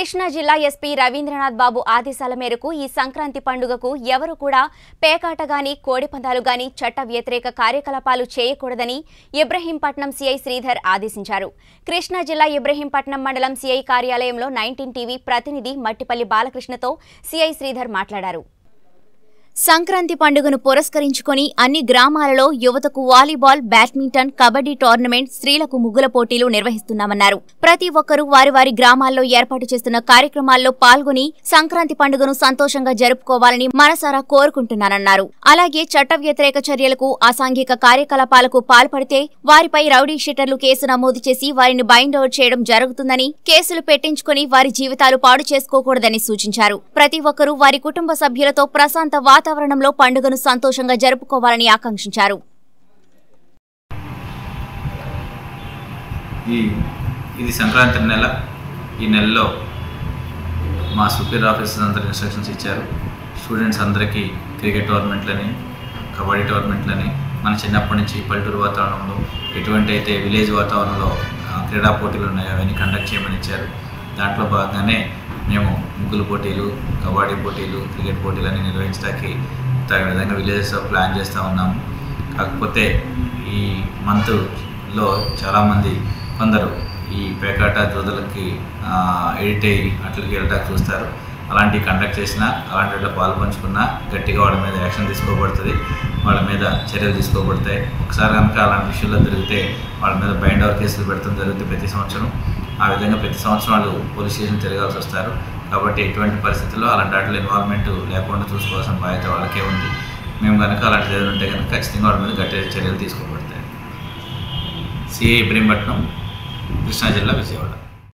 కృష్ణా జిల్లా ఎస్పీ రవీంద్రనాథ్ బాబు ఆదేశాల మేరకు ఈ సంక్రాంతి పండుగకు ఎవరు కూడా పేకాట గాని కోడిపందాలు గాని చట్ట వ్యతిరేక కార్యకలాపాలు చేయకూడదని ఇబ్రహీంపట్నం సీఐ శ్రీధర్ ఆదేశించారు. కృష్ణా జిల్లా ఇబ్రహీంపట్నం మండలం సీఐ కార్యాలయంలో నైన్టీన్ టీవీ ప్రతినిధి మట్టిపల్లి బాలకృష్ణతో సీఐ శ్రీధర్ మాట్లాడారు. సంక్రాంతి పండుగను పురస్కరించుకొని అన్ని గ్రామాలలో యువతకు వాలీబాల్ బ్యాడ్మింటన్ కబడ్డీ టోర్నమెంట్ స్త్రీలకు ముగ్గుల పోటీలు నిర్వహిస్తున్నామన్నారు. ప్రతి ఒక్కరూ వారి వారి గ్రామాల్లో ఏర్పాటు చేస్తున్న కార్యక్రమాల్లో పాల్గొని సంక్రాంతి పండుగను సంతోషంగా జరుపుకోవాలని మనసారా కోరుకుంటున్నానన్నారు. అలాగే చట్ట వ్యతిరేక చర్యలకు అసాంఘిక కార్యకలాపాలకు పాల్పడితే వారిపై రౌడీ షీటర్లు కేసు నమోదు చేసి వారిని బైండ్ అవుట్ చేయడం జరుగుతుందని కేసులు పెట్టించుకుని వారి జీవితాలు పాడు చేసుకోకూడదని సూచించారు. ప్రతి ఒక్కరూ వారి కుటుంబ సభ్యులతో ప్రశాంత వాతావరణంలో పండుగను సంతోషంగా జరుపుకోవాలని ఆకాంక్షించారు. ఈ ఇది సంక్రాంతి నెల. ఈ నెలలో మా సుపీరియర్ ఆఫీసర్స్ అందరు ఇన్స్ట్రక్షన్స్ ఇచ్చారు. స్టూడెంట్స్ అందరికీ క్రికెట్ టోర్నమెంట్లని కబడ్డీ టోర్నమెంట్లని మన చిన్నప్పటి నుంచి పల్లెటూరు వాతావరణంలో ఎటువంటి అయితే విలేజ్ వాతావరణంలో క్రీడా పోటీలు ఉన్నాయో అవన్నీ కండక్ట్ చేయమని ఇచ్చారు. దాంట్లో భాగంగానే మేము ముగ్గులు పోటీలు కబడ్డీ పోటీలు క్రికెట్ పోటీలు అన్ని నిర్వహించడానికి తగిన విధంగా విలేజెస్లో ప్లాన్ చేస్తూ ఉన్నాము కాకపోతే ఈ మంత్లో చాలామంది కొందరు ఈ పేకాట దూదలకి ఎడిట్ అయ్యి అట్లకి వెళ్ళడానికి చూస్తారు. అలాంటివి కండక్ట్ చేసినా అలాంటి వాటిలో పాల్పంచుకున్నా గట్టిగా వాళ్ళ మీద యాక్షన్ తీసుకోబడుతుంది. వాళ్ళ మీద చర్యలు తీసుకోబడతాయి. ఒకసారి కనుక అలాంటి విషయంలో జరిగితే వాళ్ళ మీద బైండ్ అవర్ కేసులు పెడతాం జరుగుతుంది ప్రతి సంవత్సరం. ఆ విధంగా ప్రతి సంవత్సరం వాళ్ళు పోలీస్ స్టేషన్ తిరగాల్సి వస్తారు. కాబట్టి ఎటువంటి పరిస్థితుల్లో అలాంటి వాటిలో ఇన్వాల్వ్మెంట్ లేకుండా చూసుకోవాల్సిన బాధ్యత వాళ్ళకే ఉంది. మేము కనుక అలాంటిది ఏదైనా ఉంటే కనుక ఖచ్చితంగా వాళ్ళ మీద గట్టి చర్యలు తీసుకోబడతాయి. సిఐ ఇబ్రహీంపట్నం కృష్ణా జిల్లా విజయవాడ.